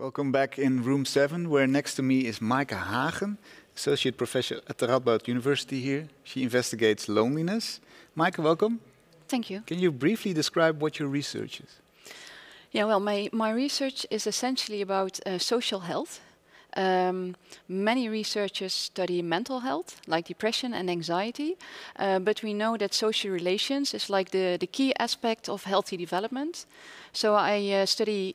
Welcome back in room seven, where next to me is Maaike Verhagen, associate professor at the Radboud University here. She investigates loneliness. Maaike, welcome. Thank you. Can you briefly describe what your research is? Yeah, well, my, my research is essentially about uh, social health. Um, many researchers study mental health, like depression and anxiety, uh, but we know that social relations is like the, the key aspect of healthy development. So I uh, study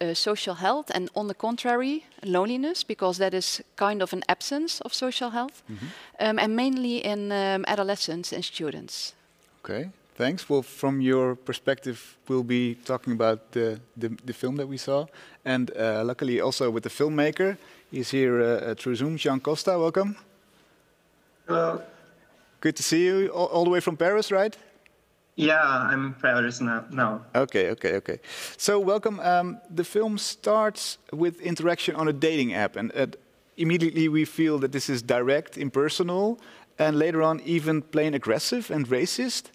uh, social health and, on the contrary, loneliness, because that is kind of an absence of social health, mm -hmm. um, and mainly in um, adolescents and students. Okay, thanks. Well, from your perspective, we'll be talking about the, the, the film that we saw, and uh, luckily also with the filmmaker. He's here uh, through Zoom, Jean Costa, welcome. Hello. Good to see you, all, all the way from Paris, right? Yeah, I'm Paris now. now. Okay, okay, okay. So welcome. Um, the film starts with interaction on a dating app, and uh, immediately we feel that this is direct, impersonal, and later on even plain aggressive and racist.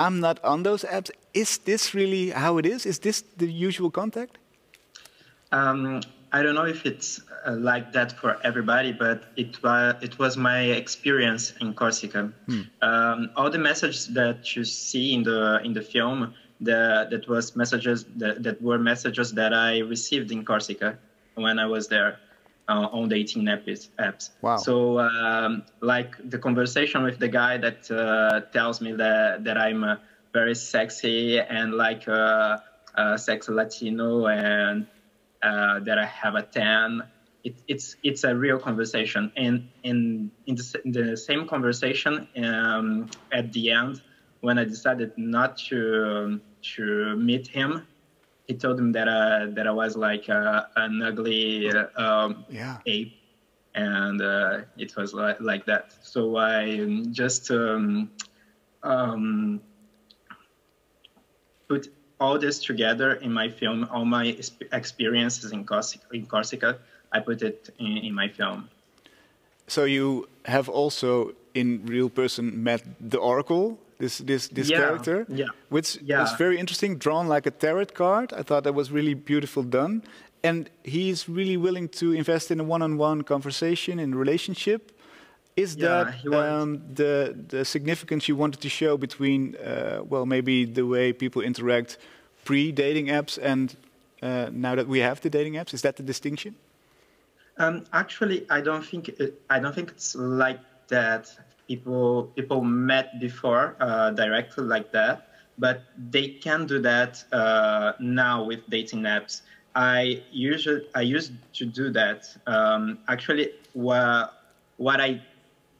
I'm not on those apps. Is this really how it is? Is this the usual contact? Um, I don't know if it's uh, like that for everybody, but it was it was my experience in Corsica. Hmm. Um, all the messages that you see in the in the film, the, that was messages that, that were messages that I received in Corsica when I was there uh, on dating apps. apps. Wow. So um, like the conversation with the guy that uh, tells me that that I'm uh, very sexy and like a, a sexy Latino and uh, that I have a tan. It, it's it's a real conversation, and in in the, in the same conversation um, at the end, when I decided not to to meet him, he told him that uh, that I was like uh, an ugly um, yeah. ape, and uh, it was like, like that. So I just um, um, put all this together in my film, all my experiences in Corsica, in Corsica I put it in, in, my film. So you have also, in real person, met the Oracle, this this this yeah, character, yeah. which yeah. was very interesting, drawn like a tarot card. I thought that was really beautiful done, and he's really willing to invest in a one-on-one -on -one conversation, in a relationship. Is that um, the the significance you wanted to show between, uh, well, maybe the way people interact pre-dating apps and uh, now that we have the dating apps? Is that the distinction? Um, actually, I don't think it, I don't think it's like that. People people met before uh, directly like that, but they can do that uh, now with dating apps. I usually I used to do that. Um, actually, what what I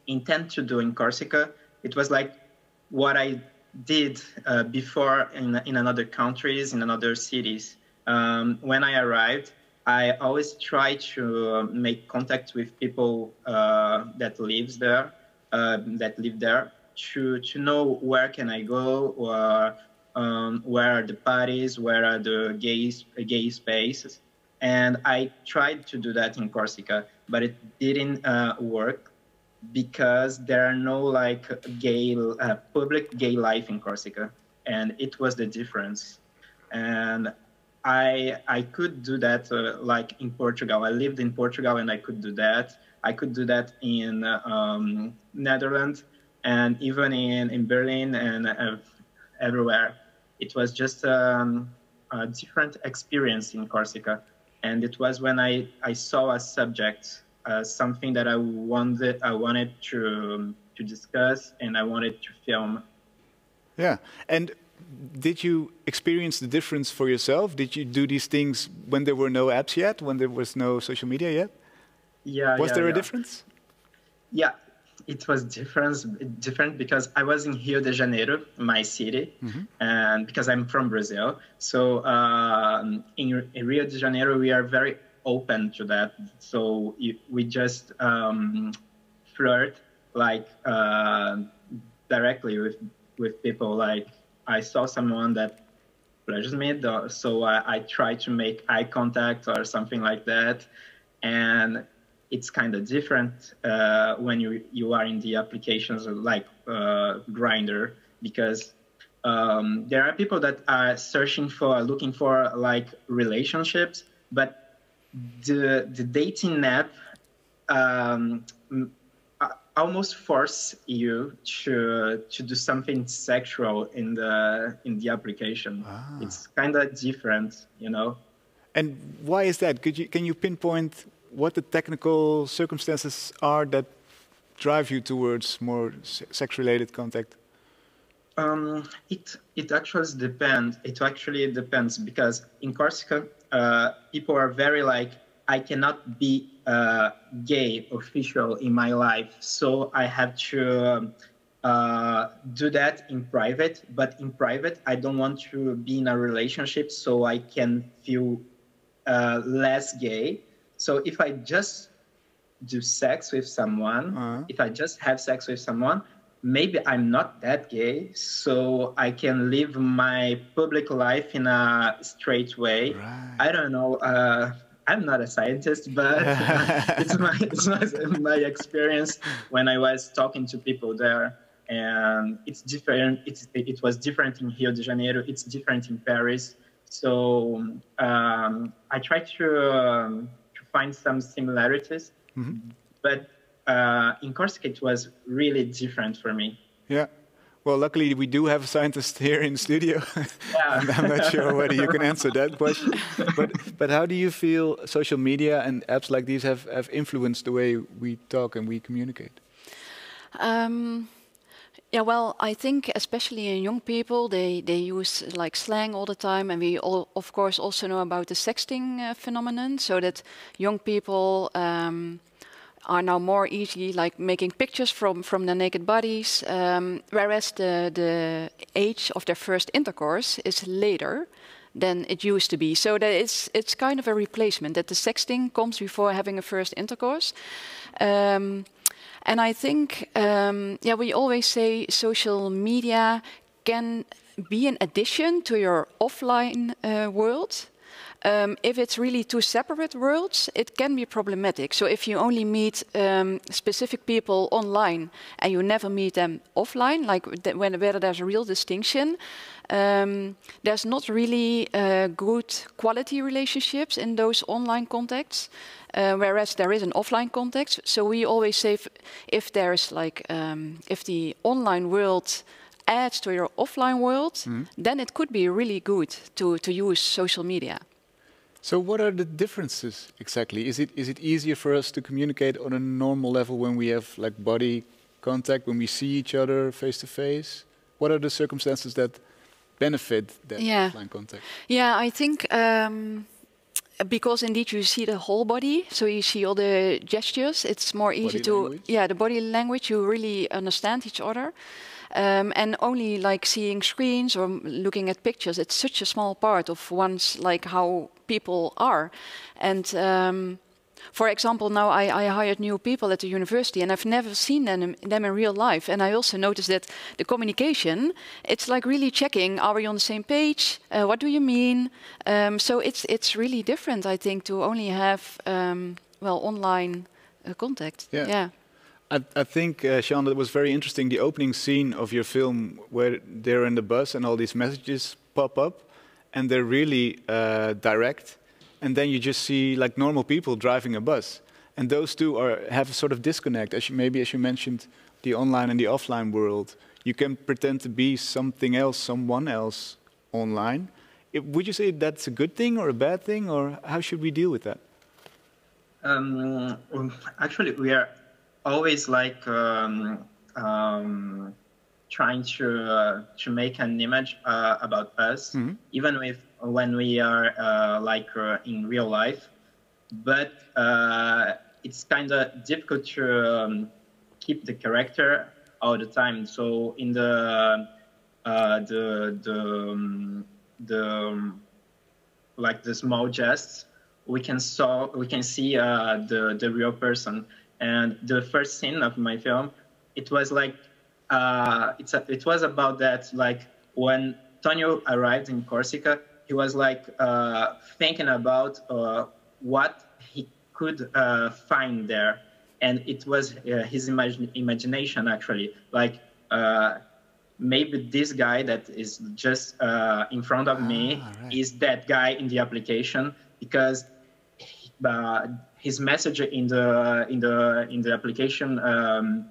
intend to do in Corsica, it was like what I did uh, before in, in another countries, in another cities. Um, when I arrived, I always try to make contact with people uh, that lives there, uh, that live there, to, to know where can I go, or um, where are the parties, where are the gay, gay spaces. And I tried to do that in Corsica, but it didn't uh, work because there are no like gay uh, public gay life in Corsica, and it was the difference. And I I could do that uh, like in Portugal. I lived in Portugal and I could do that. I could do that in um, Netherlands and even in in Berlin and uh, everywhere. It was just um, a different experience in Corsica, and it was when I I saw a subject uh, something that I wanted I wanted to to discuss and I wanted to film. Yeah, and did you experience the difference for yourself? Did you do these things when there were no apps yet, when there was no social media yet? Yeah. Was yeah, there yeah. a difference? Yeah, it was different different because I was in Rio de Janeiro, my city, mm -hmm. and because I'm from Brazil. So um, in, in Rio de Janeiro, we are very open to that. So we just um, flirt like uh, directly with with people. Like I saw someone that pleasures me, so I, I try to make eye contact or something like that, and it's kind of different uh, when you you are in the applications like uh, Grindr because um, there are people that are searching for looking for like relationships, but the the dating app um, almost force you to to do something sexual in the in the application. Ah. It's kind of different, you know. And why is that? Could you can you pinpoint what the technical circumstances are that drive you towards more sex-related contact? Um, it it actually depends. It actually depends because in Corsica, uh, people are very like I cannot be uh, gay official in my life, so I have to um, uh, do that in private. But in private, I don't want to be in a relationship, so I can feel uh, less gay. So if I just do sex with someone, uh-huh. if I just have sex with someone, maybe I'm not that gay, so I can live my public life in a straight way. Right. I don't know. Uh, I'm not a scientist, but it's, my, it's my, my experience when I was talking to people there. And it's different. It's, it was different in Rio de Janeiro. It's different in Paris. So um, I try to, um, to find some similarities, mm-hmm. but uh, in Corsica, it was really different for me. Yeah. Well, luckily we do have a scientist here in studio. Yeah. I'm not sure whether you can answer that question. But but how do you feel social media and apps like these have, have influenced the way we talk and we communicate? Um, yeah, well, I think especially in young people, they, they use like slang all the time, and we all, of course also know about the sexting uh, phenomenon. So that young people um, are now more easily like making pictures from from their naked bodies, um, whereas the the age of their first intercourse is later than it used to be. So that it's it's kind of a replacement that the sexting comes before having a first intercourse. Um, and I think, um, yeah, we always say social media can be an addition to your offline uh, world. Um, if it's really two separate worlds, it can be problematic. So if you only meet um, specific people online and you never meet them offline, like th when, whether there's a real distinction, um, there's not really uh, good quality relationships in those online contacts. Uh, whereas there is an offline context, so we always say if, if there's like um, if the online world adds to your offline world, mm then it could be really good to to use social media. So what are the differences exactly? Is it is it easier for us to communicate on a normal level when we have like body contact, when we see each other face to face? What are the circumstances that benefit that yeah. offline contact? Yeah, I think um, because indeed you see the whole body, so you see all the gestures. It's more easy body to language. yeah the body language. You really understand each other. Um, and only like seeing screens or looking at pictures, it's such a small part of one's like how people are. And um, for example, now I, I, hired new people at the university, and I've never seen them, them in real life. And I also noticed that the communication, it's like really checking: Are we on the same page? Uh, what do you mean? Um, so it's it's really different, I think, to only have um, well online uh, contact. Yeah. yeah. I, I think, uh, Jean, that was very interesting. The opening scene of your film, where they're in the bus and all these messages pop up, and they're really uh, direct. And then you just see like normal people driving a bus, and those two are have a sort of disconnect. As you, maybe as you mentioned, the online and the offline world. You can pretend to be something else, someone else online. It, would you say that's a good thing or a bad thing, or how should we deal with that? Um, actually, we are always like um, um, trying to uh, to make an image uh, about us, mm-hmm. even with when we are uh, like uh, in real life. But uh, it's kind of difficult to um, keep the character all the time. So in the uh, the the um, the um, like the small jests, we can saw we can see the the real person and the first scene of my film, it was like uh, it's a, it was about that like when Tonio arrived in Corsica, he was like uh, thinking about uh, what he could uh, find there, and it was uh, his imag- imagination actually. Like uh, maybe this guy that is just in front of ah, me right. is that guy in the application because but his message in the in the in the application um,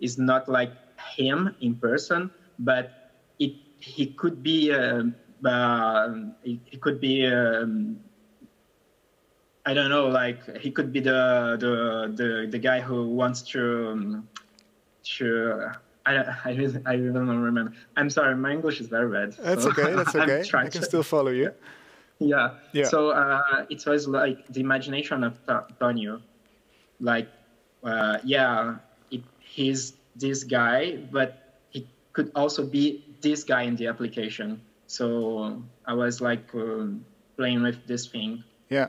is not like him in person, but it he could be uh, uh, he, could be um, I don't know like he could be the the the, the guy who wants to um, to I, I, I don't remember. I'm sorry, my English is very bad. That's so okay. That's okay. I can still follow you. Yeah. yeah. So uh, it was like the imagination of Tonio. Like, uh, yeah, it, he's this guy, but he could also be this guy in the application. So I was like um, playing with this thing. Yeah.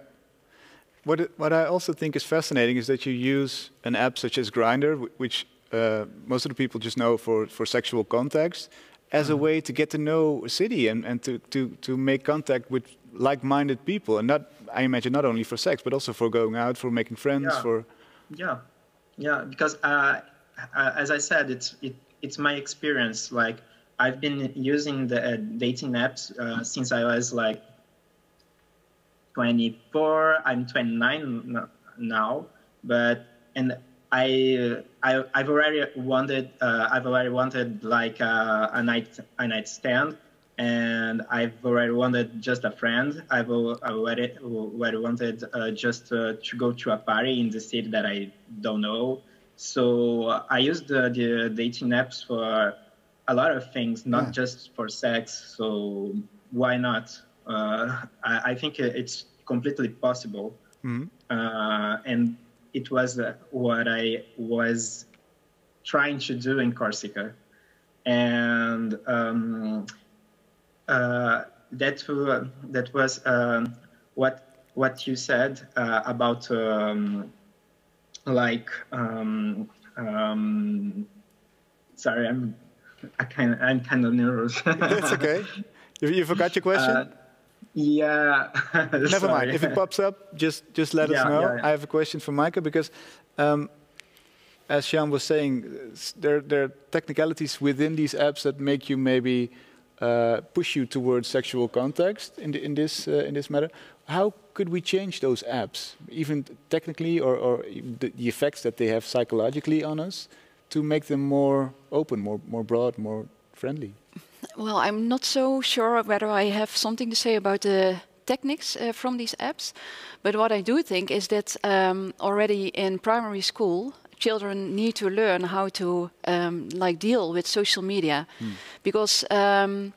What, what I also think is fascinating is that you use an app such as Grindr, which uh, most of the people just know for, for sexual context, as mm a mm-hmm. way to get to know a city and, and to, to, to make contact with like-minded people. And not, I imagine, not only for sex, but also for going out, for making friends, yeah. for... Yeah, yeah, because uh, uh, as I said, it's, it, it's my experience. Like, I've been using the uh, dating apps uh, since I was like 24. I'm 29 now, but and I, I have already wanted uh, I've already wanted like uh, a night a night stand, and I've already wanted just a friend. I've already already wanted uh, just uh, to go to a party in the city that I don't know. So I use the, the dating apps for a lot of things, not yeah. just for sex. So why not? Uh, I, I, think it's completely possible. Mm-hmm. Uh, and it was uh, what I was trying to do in Corsica, and um, uh, that uh, that was um, what what you said uh, about um, like um, um, sorry I'm I kind of I'm kind of nervous. That's okay. You, you forgot your question. Yeah. Never mind. If it pops up, just just let yeah, us know. Yeah, yeah. I have a question for Maaike because, um, as Jean was saying, there there are technicalities within these apps that make you maybe uh, push you towards sexual context in the, in this uh, in this matter. How could we change those apps, even technically, or, or the, the effects that they have psychologically on us, to make them more open, more more broad, more friendly? Well, I'm not so sure whether I have something to say about the techniques uh, from these apps, but what I do think is that um, already in primary school, children need to learn how to um, like deal with social media, hmm. because um,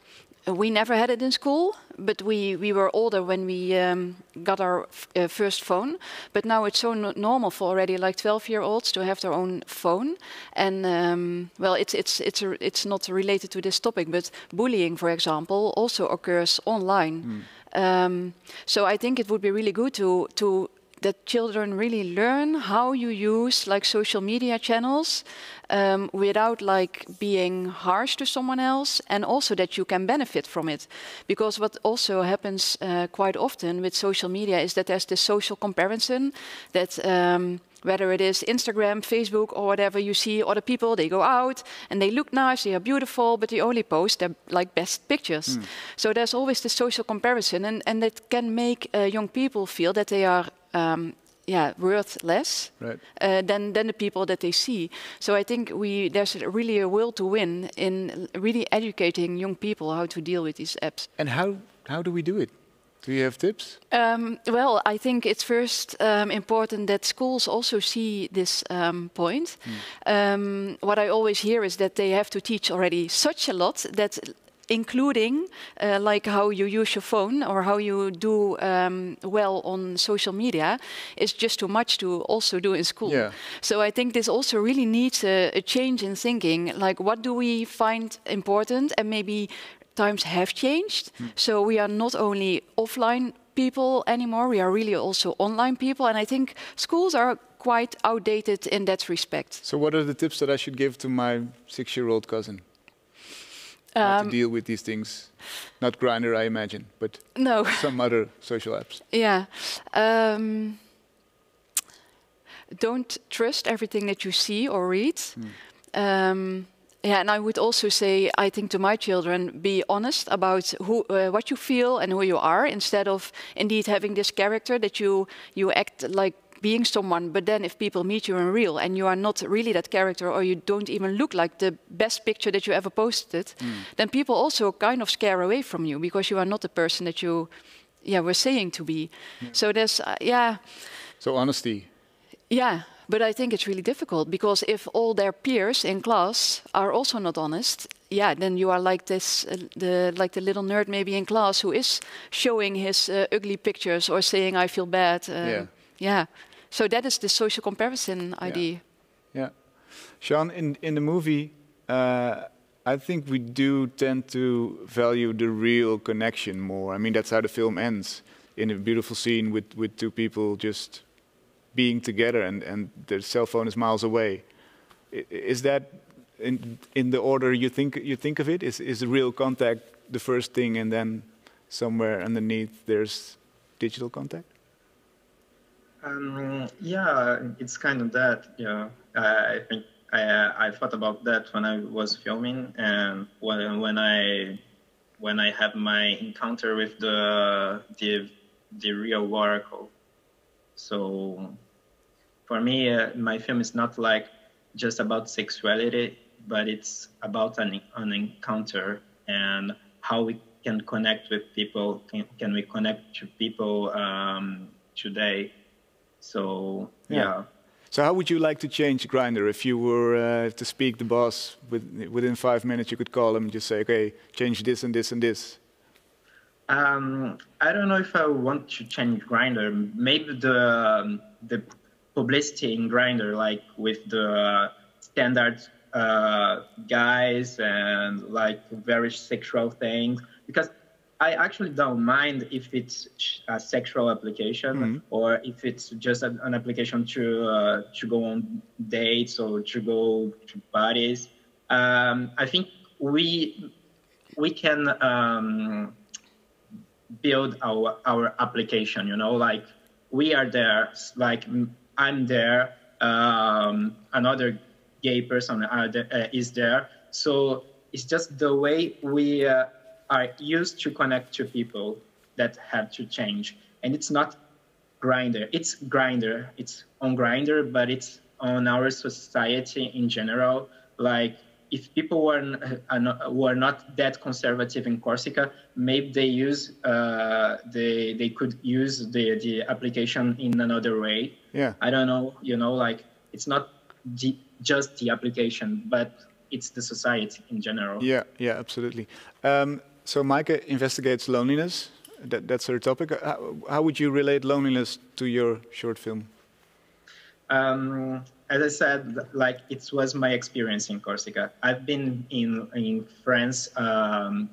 we never had it in school, but we, we were older when we um, got our uh, first phone. But now it's so no normal for already like 12 year olds to have their own phone. And um, well, it's, it's, it's, a, it's not related to this topic, but bullying, for example, also occurs online. Mm. Um, so I think it would be really good to, to that children really learn how you use like social media channels um, without like being harsh to someone else and also that you can benefit from it because what also happens uh, quite often with social media is that there's this social comparison that um, whether it is Instagram, Facebook, or whatever, you see other people, they go out and they look nice, they are beautiful, but they only post their like best pictures. Mm. So there's always this social comparison, and, and that can make uh, young people feel that they are um, yeah, worth less right. uh, than than the people that they see. So I think we there's really a will to win in really educating young people how to deal with these apps. And how how do we do it? Do you have tips? Um, well, I think it's first um, important that schools also see this um, point. Mm. what I always hear is that they have to teach already such a lot that including uh, like how you use your phone or how you do um, well on social media is just too much to also do in school. Yeah. So I think this also really needs a, a change in thinking. Like, what do we find important, and maybe times have changed. Mm. So we are not only offline people anymore, we are really also online people. And I think schools are quite outdated in that respect. So, what are the tips that I should give to my six year old cousin? Um, to deal with these things? Not Grindr, I imagine, but no. some other social apps. Yeah. Um, don't trust everything that you see or read. Mm. Um, Yeah, and I would also say, I think to my children, be honest about who, uh, what you feel and who you are, instead of indeed having this character that you you act like being someone, but then if people meet you in real and you are not really that character or you don't even look like the best picture that you ever posted, mm. then people also kind of scare away from you because you are not the person that you yeah, were saying to be. Yeah. So there's, uh, yeah. So honesty. Yeah, but I think it's really difficult because if all their peers in class are also not honest, yeah, then you are like this, uh, the like the little nerd maybe in class who is showing his uh, ugly pictures or saying I feel bad. Um, yeah. Yeah. So that is the social comparison idea. Yeah. yeah. Jean, in in the movie, uh, I think we do tend to value the real connection more. I mean, that's how the film ends in a beautiful scene with with two people just being together, and and their cell phone is miles away. Is that in in the order you think you think of it? Is is real contact the first thing, and then somewhere underneath there's digital contact? Um, yeah, it's kind of that. Yeah, I think I, I thought about that when I was filming, and when when I when I had my encounter with the the the real oracle. So for me, uh, my film is not like just about sexuality, but it's about an an encounter and how we can connect with people. Can, can we connect to people um, today? So yeah. yeah. So how would you like to change Grindr if you were uh, to speak the boss with, within five minutes? You could call him and just say, "Okay, change this and this and this." Um, I don't know if I want to change Grindr. Maybe the um, the publicity in Grindr, like with the standard uh, guys and like very sexual things, because I actually don't mind if it's a sexual application mm-hmm. or if it's just an, an application to uh, to go on dates or to go to parties. Um, I think we we can um, build our our application. You know, like we are there. Like I'm there. Um, another gay person uh, is there. So it's just the way we. Uh, are used to connect to people that have to change. And it's not Grindr, It's Grindr, It's on Grindr, but it's on our society in general. Like if people were uh, were not that conservative in Corsica, maybe they use uh, they they could use the the application in another way. Yeah. I don't know. You know, like it's not the, just the application, but it's the society in general. Yeah. Yeah. Absolutely. Um, so Maaike investigates loneliness. That, that's her topic. How, how, would you relate loneliness to your short film? Um, as I said, like it was my experience in Corsica. I've been in in France um,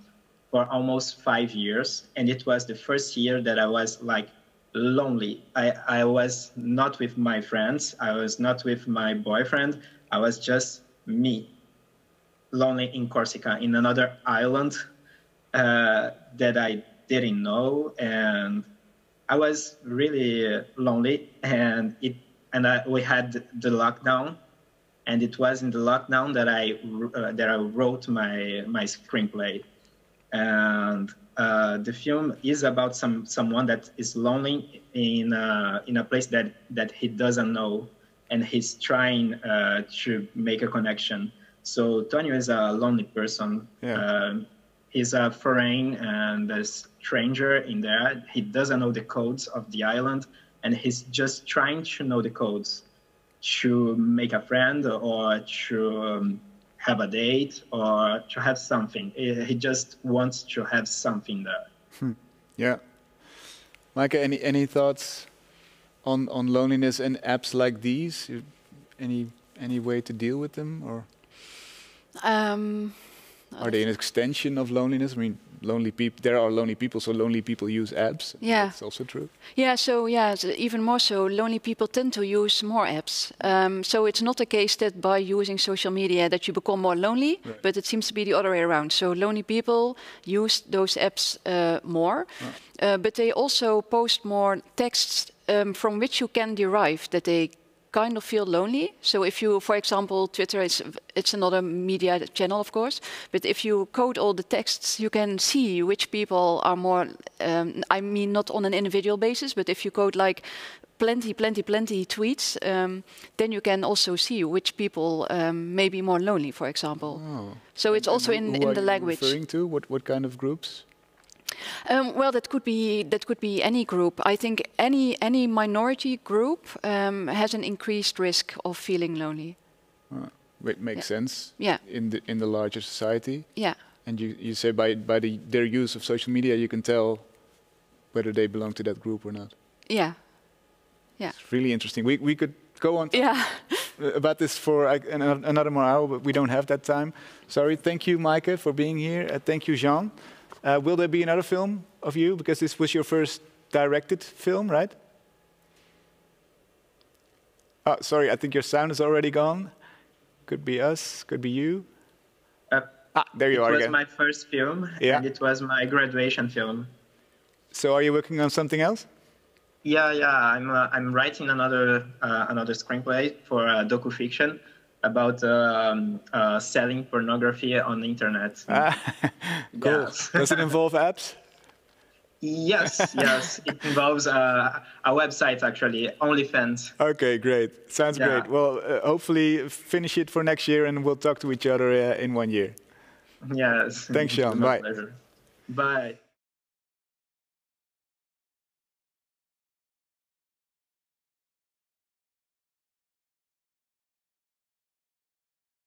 for almost five years, and it was the first year that I was like lonely. I, I was not with my friends. I was not with my boyfriend. I was just me, lonely in Corsica, in another island uh, that I didn't know, and I was really lonely. And it and I, we had the lockdown, and it was in the lockdown that I uh, that I wrote my my screenplay, and uh, the film is about some someone that is lonely in a, in a place that that he doesn't know, and he's trying uh, to make a connection. So Tonio is a lonely person. Yeah. Um, he's a foreign and a stranger in there. He doesn't know the codes of the island, and he's just trying to know the codes to make a friend or to um, have a date or to have something. He just wants to have something there. Hmm. Yeah. Maaike, any any thoughts on on loneliness and apps like these? Any any way to deal with them or? Um, are they an extension of loneliness? I mean, lonely people. There are lonely people, so lonely people use apps. Yeah, that's also true. Yeah, so yeah, even more so, lonely people tend to use more apps. Um, so it's not a case that by using social media that you become more lonely, right. but it seems to be the other way around. So lonely people use those apps uh, more, uh, but they also post more texts um, from which you can derive that they kind of feel lonely. So if you, for example, Twitter is it's another media channel, of course. But if you code all the texts, you can see which people are more. Um, I mean, not on an individual basis, but if you code like plenty, plenty, plenty tweets, um, then you can also see which people um, may be more lonely, for example. Oh. So it's and also in, in the language. Referring to what what kind of groups? Um, well, that could be that could be any group. I think any any minority group um, has an increased risk of feeling lonely. Uh, it makes yeah. sense. Yeah. In the in the larger society. Yeah. And you you say by by the, their use of social media, you can tell whether they belong to that group or not. Yeah. Yeah. It's really interesting. We we could go on. Yeah. about this for another more hour, but we don't have that time. Sorry. Thank you, Maaike, for being here. Uh, thank you, Jean. Uh, will there be another film of you? Because this was your first directed film, right? Oh, sorry, I think your sound is already gone. Could be us, could be you. Uh, ah, there you are again. It was my first film, yeah. and it was my graduation film. So, are you working on something else? Yeah, yeah. I'm uh, I'm writing another uh, another screenplay for uh, docu fiction about um, uh, selling pornography on the internet. Ah, cool. Yes. Does it involve apps? yes, yes. It involves uh, a website actually, OnlyFans. Okay, great. Sounds yeah. great. Well, uh, hopefully finish it for next year, and we'll talk to each other uh, in one year. Yes. Thanks, Jean. Bye. Pleasure. Bye.